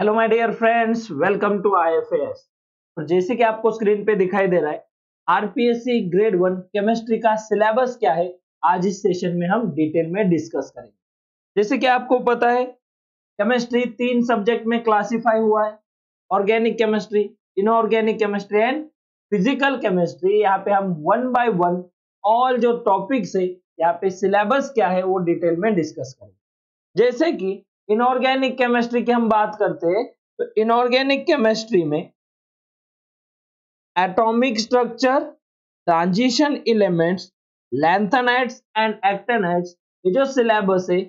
Hello my dear friends welcome to IFS और जैसे कि आपको स्क्रीन पे दिखाई दे रहा है आरपीएससी ग्रेड वन केमिस्ट्री का सिलेबस क्या है? आज इस सेशन में हम डिटेल में डिस्कस करेंगे। जैसे कि आपको पता है केमिस्ट्री तीन सब्जेक्ट में क्लासिफाई हुआ है। Organic chemistry inorganic chemistry and physical chemistry यहाँ पे हम वन बाय वन ऑल जो टॉपिक्स है, यहाँ पे सिलेबस क्या है, वो डिटेल में डिस्कस करेंगे। जैसे कि इनऑर्गेनिक केमिस्ट्री की हम बात करते हैं तो इनऑर्गेनिक केमिस्ट्री में atomic structure transition elements lanthanides and actinides ये जो सिलेबस है,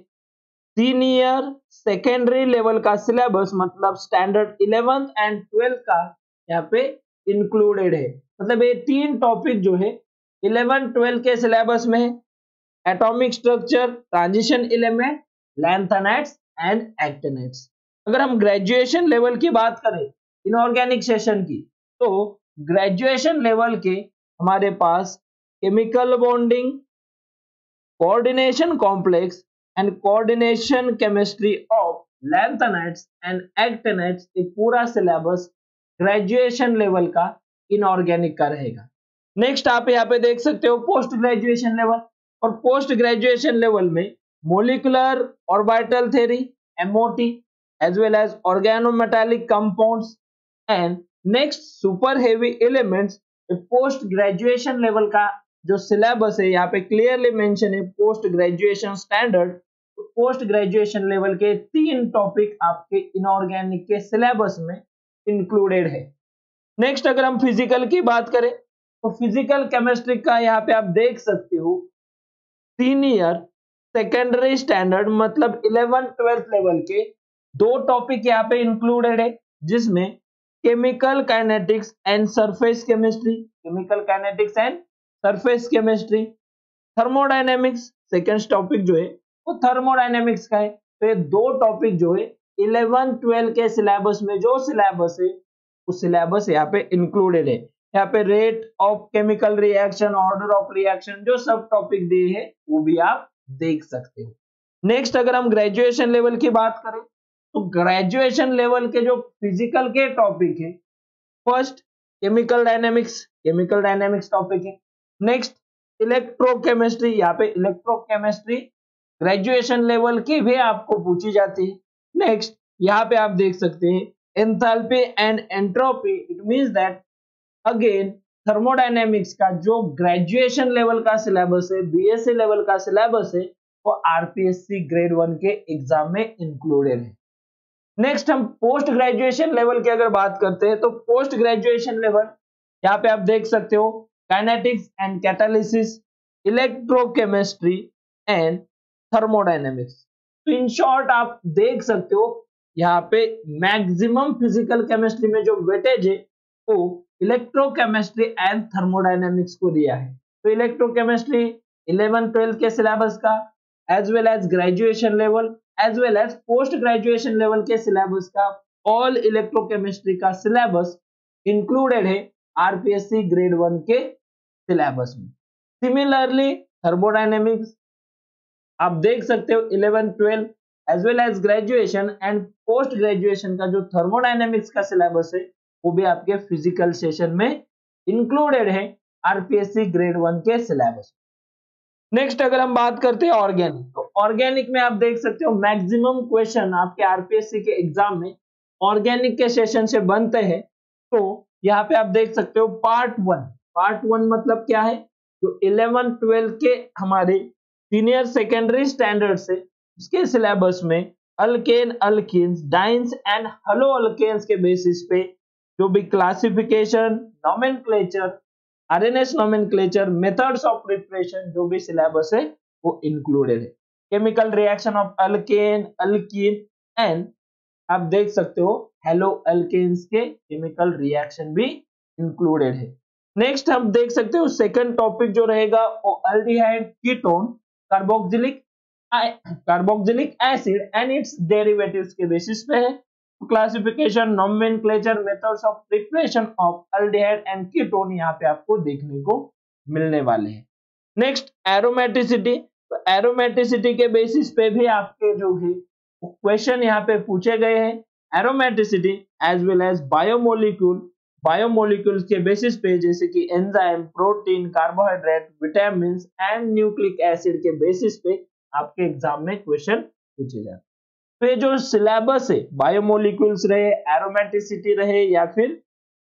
तीन ईयर सेकेंडरी लेवल का सिलेबस मतलब स्टैंडर्ड इलेवेंथ एंड ट्वेल्थ का यहाँ पे इंक्लूडेड है। मतलब ये तीन टॉपिक जो है इलेवन ट्वेल्थ के सिलेबस में atomic structure transition element lanthanides and actinides अगर हम ग्रेजुएशन लेवल की बात करें इनऑर्गेनिक सेशन की तो ग्रेजुएशन लेवल के हमारे पास chemical bonding coordination complex and coordination chemistry of lanthanides and actinides ये पूरा सिलेबस ग्रेजुएशन लेवल का इनऑर्गेनिक का रहेगा। नेक्स्ट आप यहाँ पे देख सकते हो पोस्ट ग्रेजुएशन लेवल और पोस्ट ग्रेजुएशन लेवल में molecular orbital theory MOT as well as organometallic compounds, and next super heavy elements post graduation level का जो सिलेबस है, यहाँ पे क्लियरली मेंशन है post graduation standard post graduation level के तीन टॉपिक आपके इनऑर्गेनिक के सिलेबस में इंक्लूडेड है। नेक्स्ट अगर हम फ़िज़िकल की बात करें तो फ़िज़िकल केमिस्ट्री का यहाँ पे आप देख सकते हो, तीन ईयर सेकेंडरी स्टैंडर्ड मतलब इलेवन ट्वेल्थ लेवल के दो टॉपिक यहाँ पे इंक्लूडेड है, जिसमें chemical kinetics and surface chemistry chemical kinetics and surface chemistry thermodynamics second topic जो है, वो थर्मोडाइनेमिक्स का है। तो ये दो टॉपिक जो है इलेवन ट्वेल्व के सिलेबस में जो सिलेबस है उस सिलेबस यहाँ पे इंक्लूडेड है। यहाँ पे rate of chemical reaction order of reaction जो सब टॉपिक दिए है, वो भी आप देख सकते हो। नेक्स्ट अगर हम ग्रेजुएशन लेवल की बात करें तो ग्रेजुएशन लेवल के जो फ़िज़िकल के टॉपिक है first chemical dynamics chemical dynamics topic है। नेक्स्ट इलेक्ट्रोकेमिस्ट्री यहाँ पे इलेक्ट्रोकेमिस्ट्री ग्रेजुएशन लेवल की भी आपको पूछी जाती है। नेक्स्ट यहाँ पे आप देख सकते हैं enthalpy and entropy it means that again thermodynamics का जो ग्रेजुएशन लेवल का सिलेबस है बीएससी लेवल का सिलेबस है, वो आरपीएससी ग्रेड वन के एग्ज़ाम में इंक्लूडेड है। नेक्स्ट हम पोस्ट ग्रेजुएशन लेवल की अगर बात करते हैं तो पोस्ट ग्रेजुएशन लेवल यहाँ पे आप देख सकते हो kinetics and catalysis electrochemistry and thermodynamics तो इन शॉर्ट आप देख सकते हो, यहाँ पे मैक्सिमम फ़िज़िकल केमिस्ट्री में जो वेटेज है, वो इलेक्ट्रोकेमिस्ट्री एंड थर्मोडाइनमिक्स को दिया है। तो इलेक्ट्रोकेमिस्ट्री इलेवन ट्वेल्थ के सिलेबस का as well as graduation level as well as post graduation level के सिलेबस का ऑल इलेक्ट्रोकेमिस्ट्री का सिलेबस इंक्लूडेड है आरपीएससी ग्रेड वन के सिलेबस में। सिमिलरली थर्मोडाइनमिक्स आप देख सकते हो eleven, twelve as well as graduation and post graduation का जो थर्मोडाइनमिक्स का सिलेबस है वो भी आपके फ़िज़िकल सेशन में इंक्लूडेड है आरपीएससी ग्रेड वन के सिलेबस नेक्स्ट अगर हम बात करते हैं ऑर्गेनिक तो ऑर्गेनिक में आप देख सकते हो मैक्सिमम क्वेश्चन आपके आरपीएससी के एग्ज़ाम में ऑर्गेनिक के सेशन से बनते हैं। तो यहाँ पे आप देख सकते हो पार्ट वन पार्ट वन मतलब क्या है? जो इलेवन ट्वेल्व के हमारे सीनियर सेकेंडरी स्टैंडर्ड से उसके सिलेबस में alkane alkynes dienes and halo alkanes के बेसिस पे जो भी क्लासिफिकेशन नॉमेनक्लेचर आरएनएस नॉमेनक्लेचर मेथड्स ऑफ़ प्रिपरेशन जो भी सिलेबस है वो इंक्लूडेड है। Chemical reaction of alkane alkene and आप देख सकते हो हेलो अल्केन्स के केमिकल रिएक्शन भी इंक्लूडेड है। नेक्स्ट हम देख सकते हो सेकंड टॉपिक जो रहेगा, वो aldehyde ketone carboxylic carboxylic acid and its derivatives के बेसिस पे है। Classification nomenclature methods of preparation of aldehyde and ketone यहाँ पे आपको देखने को मिलने वाले हैं। नेक्स्ट एरोमेटिसिटी तो एरोमेटिसिटी के बेसिस पे भी आपके जो है क्वेश्चन यहाँ पे पूछे गए हैं। Aromaticity as well as biomolecule biomolecules के बेसिस पे जैसे कि enzyme protein carbohydrate vitamin and nucleic acid के बेसिस पे आपके एग्ज़ाम में क्वेश्चन पूछे जाते तो ये जो सिलेबस है बायोमोलिक्यूल्स रहे एरोमेटिसिटी रहे, या फिर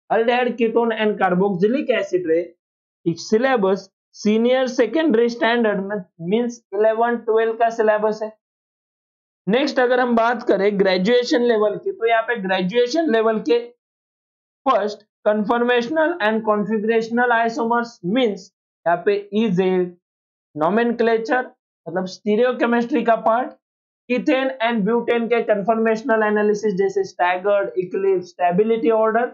aldehyde ketone and carboxylic acid रहे सिलेबस सीनियर सेकेंडरी स्टैंडर्ड में मींस 11 12 का सिलेबस है। नेक्स्ट अगर हम बात करें ग्रेजुएशन लेवल की तो यहाँ पे ग्रेजुएशन लेवल के first conformational and configurational isomers means यहाँ पे इजेड नोमेनक्लेचर मतलब स्टीरियोकेमिस्ट्री का पार्ट इथेन एंड ब्यूटेन के कंफर्मेशनल एनालिसिस जैसे स्टैगर्ड इक्लिप्स स्टेबिलिटी ऑर्डर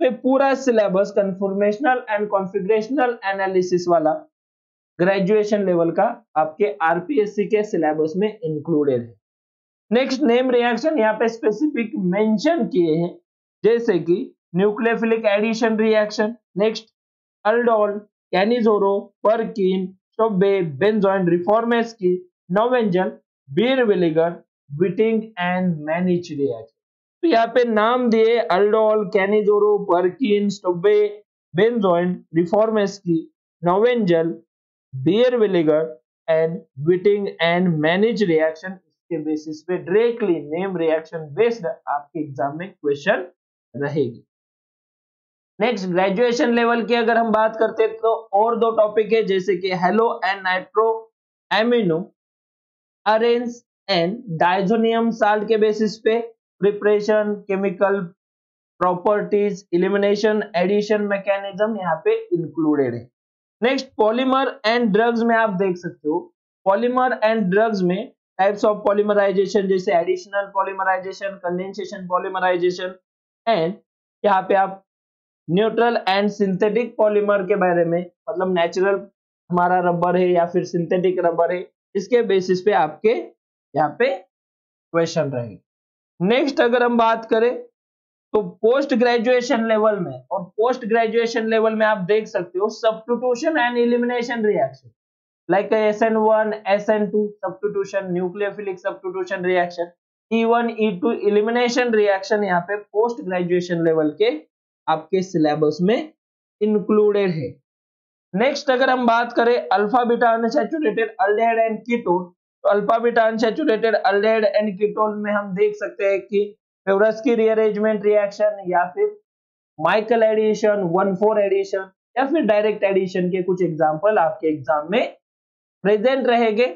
तो पूरा syllabus conformational and configurational analysis वाला ग्रेजुएशन लेवल का आपके आरपीएससी के सिलेबस में इंक्लूडेड है। नेक्स्ट नेम रिएक्शन यहाँ पे स्पेसिफिक मेंशन किए हैं, जैसे कि nucleophilic addition reaction next aldol Cannizzaro Perkin benzoin Reformatsky Knoevenagel Bir विलिगर विटिंग and मैनिच reaction तो यहाँ पे नाम दिए aldol Cannizzaro परकिन Stobbe benzoin Reformatsky Knoevenagel and Wittig and Mannich reaction के बेसिस पे डायरेक्टली नेम रिएक्शन बेस्ड आपके एग्ज़ाम में क्वेश्चन रहेगी। नेक्स्ट ग्रेजुएशन लेवल की अगर हम बात करते हैं तो और दो टॉपिक है, जैसे कि halo and nitro amino arenes and diazonium salt के बेसिस पे preparation chemical properties elimination addition mechanism यहाँ पे इंक्लूडेड है। नेक्स्ट पॉलीमर एंड ड्रग्स में आप देख सकते हो। पॉलीमर एंड ड्रग्स में टाइप्स ऑफ़ पॉलीमराइजेशन जैसे additional polymerization condensation polymerization and यहाँ पे आप न्यूट्रल एंड सिंथेटिक पॉलीमर के बारे में मतलब नेचुरल हमारा रबर है या फिर सिंथेटिक रबर है इसके बेसिस पे आपके यहाँ पे क्वेश्चन रहेंगे। नेक्स्ट अगर हम बात करें तो पोस्ट ग्रेजुएशन लेवल में और पोस्ट ग्रेजुएशन लेवल में आप देख सकते हो substitution and elimination reaction like a SN1, SN2 substitution, nucleophilic substitution reaction, E1, E2 elimination reaction यहाँ पे पोस्ट ग्रेजुएशन लेवल के आपके सिलेबस में इंक्लूडेड है। नेक्स्ट अगर हम बात करें alpha beta unsaturated aldehyde and ketone तो alpha beta unsaturated aldehyde and ketone में हम देख सकते हैं कि फेवरस की रीअरेंजमेंट रिएक्शन या फिर Michael addition one four addition या फिर डायरेक्ट एडिशन के कुछ एग्ज़ाम्पल आपके एग्ज़ाम में प्रेजेंट रहेंगे।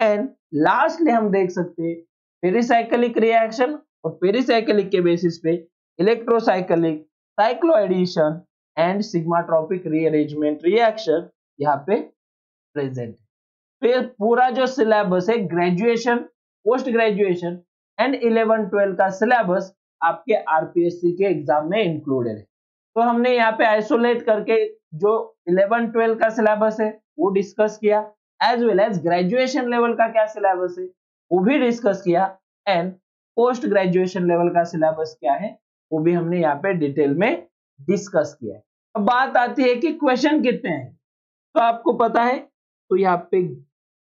एंड लास्टली हम देख सकते हैं पेरिसाइक्लिक रिएक्शन और पेरिसाइक्लिक के बेसिस पे electrocyclic cyclo addition and sigmatropic rearrangement reaction यहाँ पे प्रेजेंट तो पूरा जो सिलेबस है graduation post graduation and eleven twelve का सिलेबस आपके आरपीएससी के एग्ज़ाम में इंक्लूडेड है। तो हमने यहाँ पे आइसोलेट करके जो इलेवन ट्वेल्व का सिलेबस है, वो डिस्कस किया as well as graduation level का क्या सिलेबस है, वो भी डिस्कस किया एंड पोस्ट ग्रेजुएशन लेवल का सिलेबस क्या है, वो भी हमने यहाँ पे डिटेल में डिस्कस किया है। अब बात आती है कि क्वेश्चन कितने हैं? तो आपको पता है तो यहाँ पे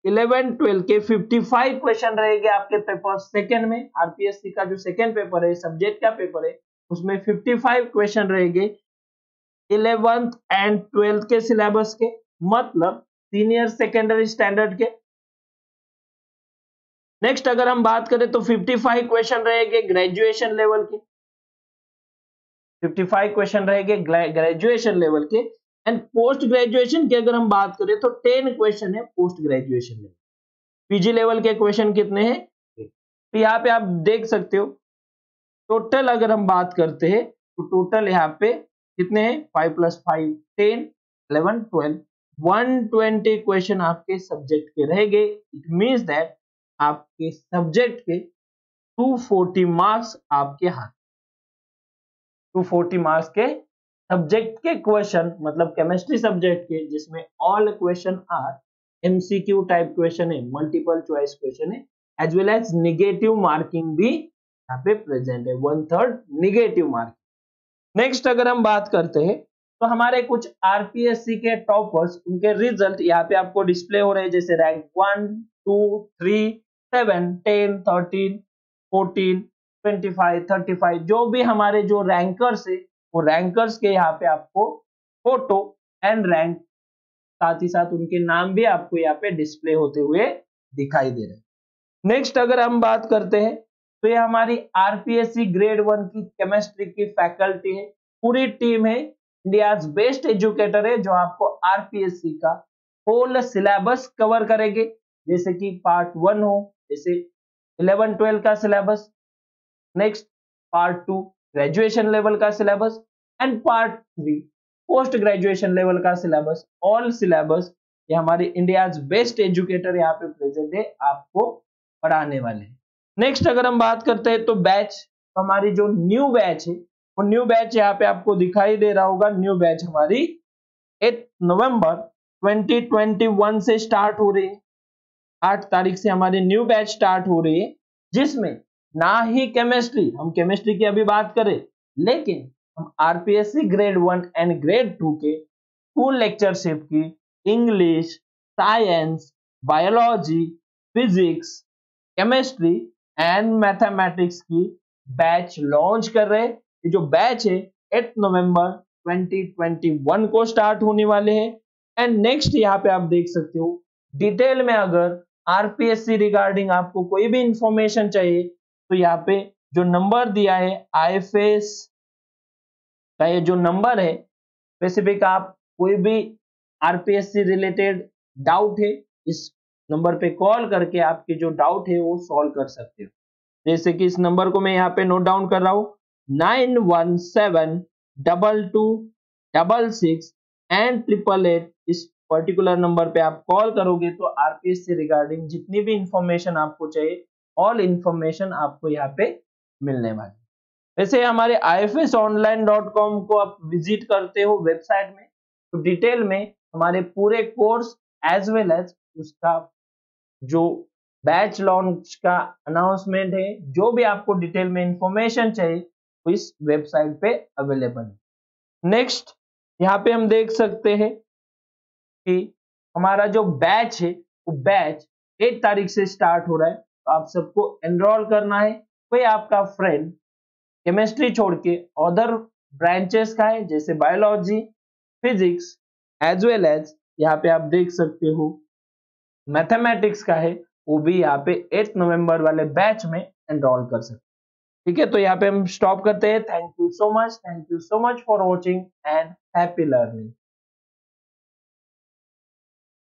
11 12 के 55 क्वेश्चन रहेंगे आपके पेपर सेकंड में। आरपीएससी का जो सेकंड पेपर है सब्जेक्ट का पेपर है, उसमें 55 क्वेश्चन रहेंगे। इलेवेंथ एंड ट्वेल्थ के सिलेबस के मतलब सीनियर सेकेंडरी स्टैंडर्ड के। नेक्स्ट अगर हम बात करें तो 55 क्वेश्चन रहेंगे ग्रेजुएशन लेवल के। 55 क्वेश्चन रहेंगे ग्रेजुएशन लेवल के। एंड पोस्ट ग्रेजुएशन की अगर हम बात करें तो 10 क्वेश्चन है post graduation level PG level के क्वेश्चन कितने हैं? तो यहाँ पे आप देख सकते हो टोटल अगर हम बात करते हैं तो टोटल यहाँ पे कितने हैं? Five plus five ten eleven twelve 120 question आपके सब्जेक्ट के रहेंगे इट मींस दैट आपके सब्जेक्ट के 240 मार्क्स आपके हाथ 240 मार्क्स के सब्जेक्ट के क्वेश्चन मतलब केमिस्ट्री सब्जेक्ट के, जिसमें all question are MCQ type question है मल्टीपल चॉइस क्वेश्चन है as well as negative marking भी यहाँ पे प्रेजेंट है one third negative marking next अगर हम बात करते हैं तो हमारे कुछ आरपीएससी के टॉपर्स उनके रिज़ल्ट यहाँ पे आपको डिस्प्ले हो रहे हैं, जैसे rank one two three seven ten thirteen fourteen 25 35 जो भी हमारे जो रैंकर्स है, वो रैंकर्स के यहाँ पे आपको फ़ोटो एंड रैंक साथ ही साथ उनके नाम भी आपको यहाँ पे डिस्प्ले होते हुए दिखाई दे रहे हैं। नेक्स्ट अगर हम बात करते हैं तो ये हमारी आरपीएससी ग्रेड वन की केमिस्ट्री की फैकल्टी है। पूरी टीम है इंडिया बेस्ट एजुकेटर है, जो आपको आरपीएससी का होल सिलेबस कवर करेंगे। जैसे कि पार्ट वन हो, जैसे इलेवन ट्वेल्व का syllabus next part two graduation level का syllabus and part three post graduation level का सिलेबस ऑल सिलेबस ये हमारे इंडिया बेस्ट एजुकेटर यहाँ पे प्रेजेंट है, आपको पढ़ाने वाले नेक्स्ट अगर हम बात करते हैं तो बैच हमारी जो न्यू बैच है, वो न्यू बैच यहाँ पे आपको दिखाई दे रहा होगा। न्यू बैच हमारी एट नवंबर 2021 से स्टार्ट हो रही है। आठ तारीख से हमारी न्यू बैच स्टार्ट हो रही है, जिसमें ना ही केमिस्ट्री हम केमिस्ट्री की अभी बात करें, लेकिन हम RPSC grade one and grade two के फुल लेक्चरशिप की English science biology physics chemistry and mathematics की बैच लॉन्च कर रहे हैं। ये जो बैच है एट नवंबर 2021 को स्टार्ट होने वाले हैं। एंड नेक्स्ट यहाँ पे आप देख सकते हो डिटेल में अगर आरपीएससी रिगार्डिंग आपको कोई भी इंफॉर्मेशन चाहिए तो यहाँ पे जो नंबर दिया है आईएफएस का ये जो नंबर है स्पेसिफिक आप कोई भी आरपीएससी रिलेटेड डाउट है, इस नंबर पे कॉल करके आपके जो डाउट है वो सॉल्व कर सकते हो। जैसे कि इस नंबर को मैं यहाँ पे नोट डाउन कर रहा हूँ। Nine one seven double two double six and triple eight इस पर्टिकुलर नंबर पे आप कॉल करोगे तो आरपीएस से रिगार्डिंग जितनी भी इंफॉर्मेशन आपको चाहिए ऑल इंफॉर्मेशन आपको यहाँ पे मिलने वाली वैसे हमारे आई को आप विज़िट करते हो वेबसाइट में तो डिटेल में हमारे पूरे कोर्स एज वेल एज उसका जो बैच लॉन्च का अनाउंसमेंट है, जो भी आपको डिटेल में इंफॉर्मेशन चाहिए, वो इस वेबसाइट पे अवेलेबल है। नेक्स्ट यहाँ पे हम देख सकते हैं कि हमारा जो बैच है, वो बैच एक तारीख से स्टार्ट हो रहा है। तो आप सबको एनरोल करना है। कोई आपका फ्रेंड केमिस्ट्री छोड़ के अदर ब्रांचेस का है, जैसे biology physics as well as यहाँ पे आप देख सकते हो मैथमेटिक्स का है, वो भी यहाँ पे एट नवंबर वाले बैच में एनरोल कर सकते ठीक है तो यहाँ पे हम स्टॉप करते हैं। Thank you so much thank you so much for watching and happy learning